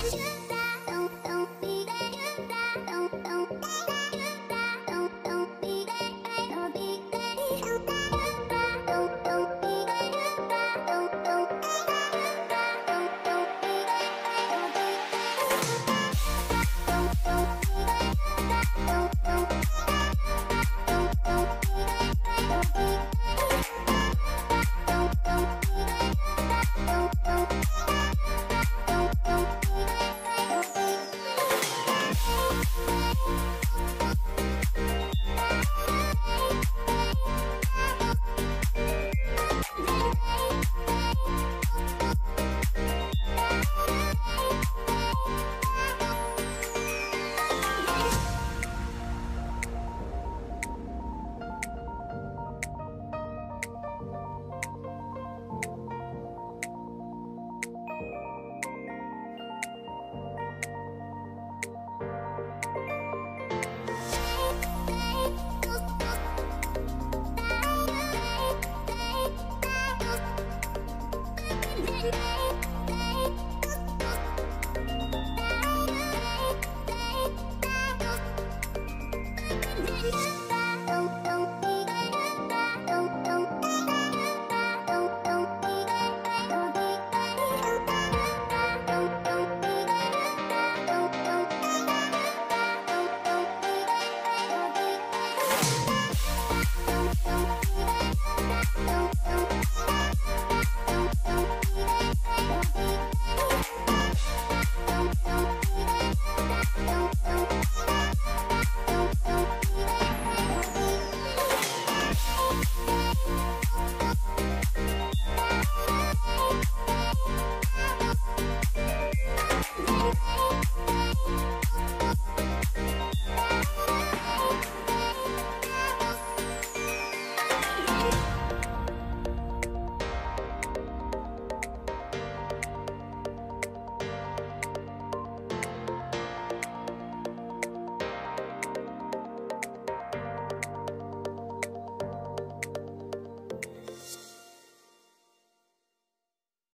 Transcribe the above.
Bye. Oh, oh.